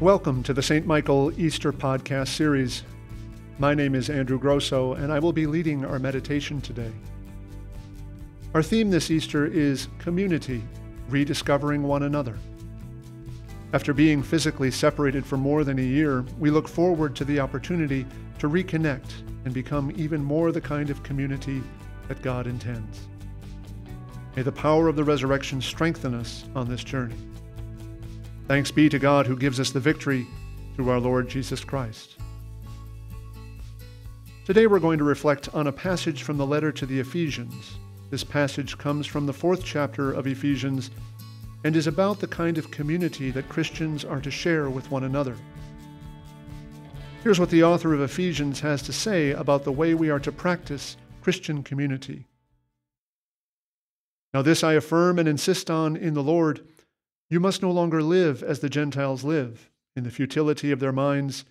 Welcome to the St. Michael Easter podcast series. My name is Andrew Grosso, and I will be leading our meditation today. Our theme this Easter is community, rediscovering one another. After being physically separated for more than a year, we look forward to the opportunity to reconnect and become even more the kind of community that God intends. May the power of the resurrection strengthen us on this journey. Thanks be to God who gives us the victory through our Lord Jesus Christ. Today we're going to reflect on a passage from the letter to the Ephesians. This passage comes from the fourth chapter of Ephesians and is about the kind of community that Christians are to share with one another. Here's what the author of Ephesians has to say about the way we are to practice Christian community. Now, this I affirm and insist on in the Lord you must no longer live as the Gentiles live, in the futility of their minds.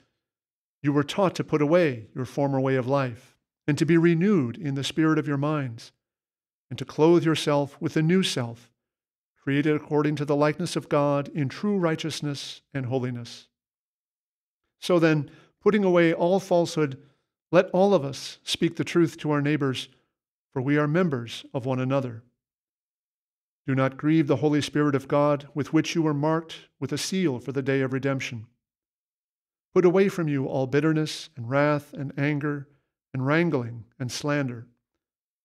You were taught to put away your former way of life, and to be renewed in the spirit of your minds, and to clothe yourself with a new self, created according to the likeness of God in true righteousness and holiness. So then, putting away all falsehood, let all of us speak the truth to our neighbors, for we are members of one another. Do not grieve the Holy Spirit of God, with which you were marked with a seal for the day of redemption. Put away from you all bitterness and wrath and anger and wrangling and slander,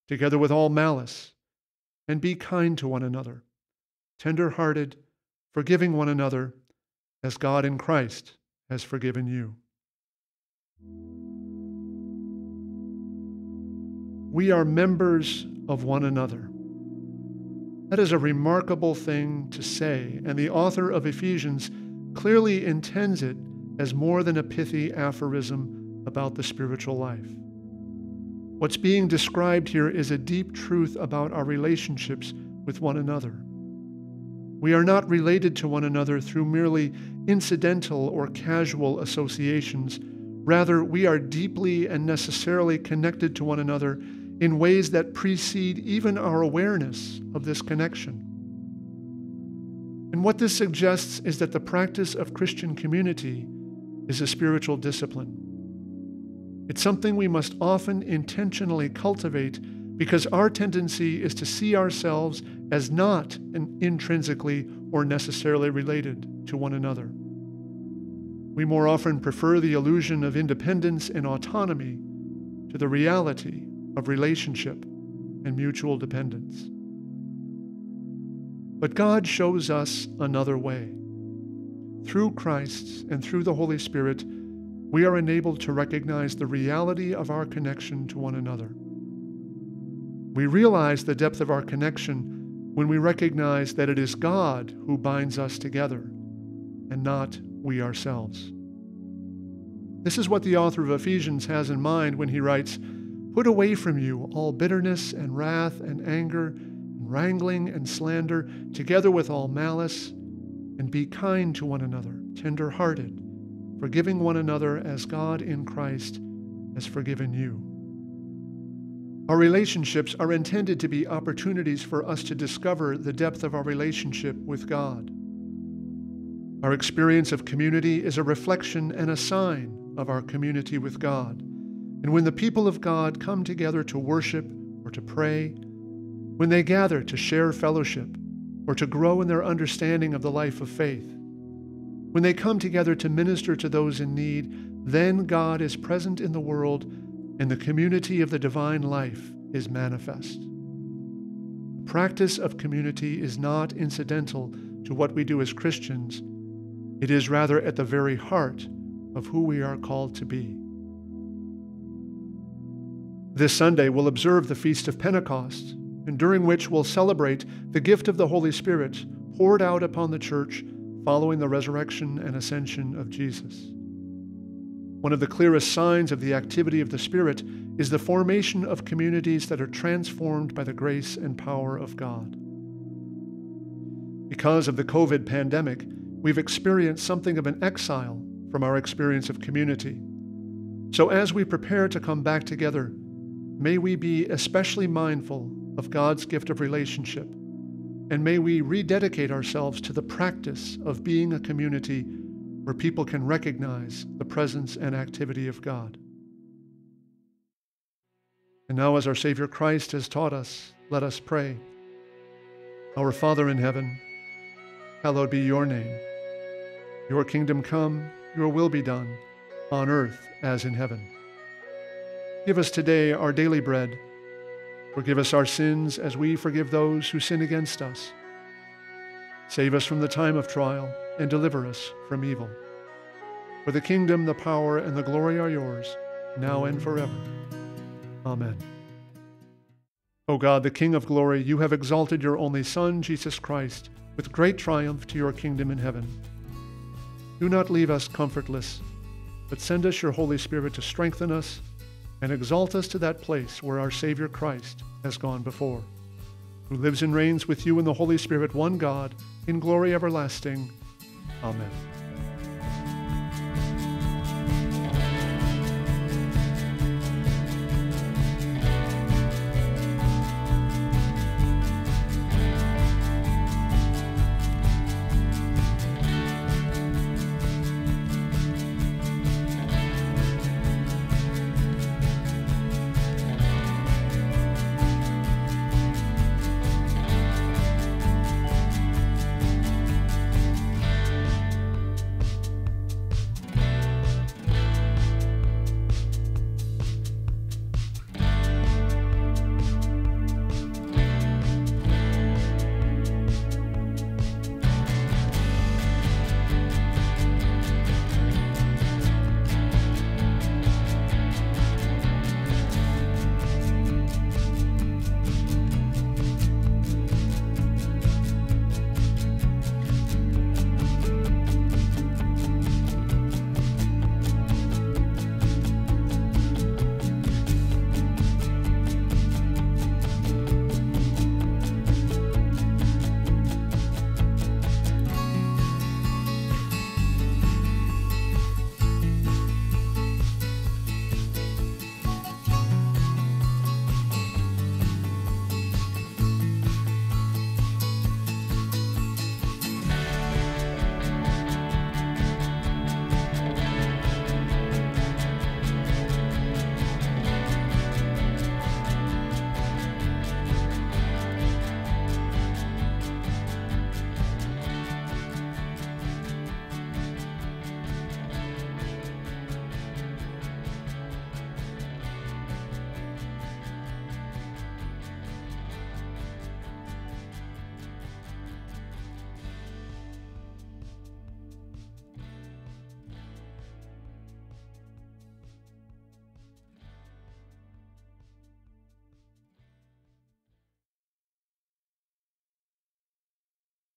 together with all malice, and be kind to one another, tender hearted, forgiving one another, as God in Christ has forgiven you. We are members of one another. That is a remarkable thing to say, and the author of Ephesians clearly intends it as more than a pithy aphorism about the spiritual life. What's being described here is a deep truth about our relationships with one another. We are not related to one another through merely incidental or casual associations. Rather, we are deeply and necessarily connected to one another in ways that precede even our awareness of this connection. And what this suggests is that the practice of Christian community is a spiritual discipline. It's something we must often intentionally cultivate because our tendency is to see ourselves as not intrinsically or necessarily related to one another. We more often prefer the illusion of independence and autonomy to the reality of relationship and mutual dependence. But God shows us another way. Through Christ and through the Holy Spirit, we are enabled to recognize the reality of our connection to one another. We realize the depth of our connection when we recognize that it is God who binds us together and not we ourselves. This is what the author of Ephesians has in mind when he writes, Put away from you all bitterness and wrath and anger and wrangling and slander, together with all malice, and be kind to one another, tender hearted, forgiving one another as God in Christ has forgiven you. Our relationships are intended to be opportunities for us to discover the depth of our relationship with God. Our experience of community is a reflection and a sign of our community with God. And when the people of God come together to worship or to pray, when they gather to share fellowship or to grow in their understanding of the life of faith, when they come together to minister to those in need, then God is present in the world and the community of the divine life is manifest. The practice of community is not incidental to what we do as Christians, it is rather at the very heart of who we are called to be. This Sunday, we'll observe the Feast of Pentecost, and during which we'll celebrate the gift of the Holy Spirit poured out upon the church following the resurrection and ascension of Jesus. One of the clearest signs of the activity of the Spirit is the formation of communities that are transformed by the grace and power of God. Because of the COVID pandemic, we've experienced something of an exile from our experience of community. So, as we prepare to come back together, May we be especially mindful of God's gift of relationship, and may we rededicate ourselves to the practice of being a community where people can recognize the presence and activity of God. And now, as our Savior Christ has taught us, let us pray. Our Father in heaven, hallowed be your name. Your kingdom come, your will be done, on earth as in heaven. Give us today our daily bread. Forgive us our sins as we forgive those who sin against us. Save us from the time of trial and deliver us from evil. For the kingdom, the power, and the glory are yours, now and forever. Amen. O God, the King of glory, you have exalted your only Son, Jesus Christ, with great triumph to your kingdom in heaven. Do not leave us comfortless, but send us your Holy Spirit to strengthen us and exalt us to that place where our Savior Christ has gone before, who lives and reigns with you in the Holy Spirit, one God, in glory everlasting. Amen.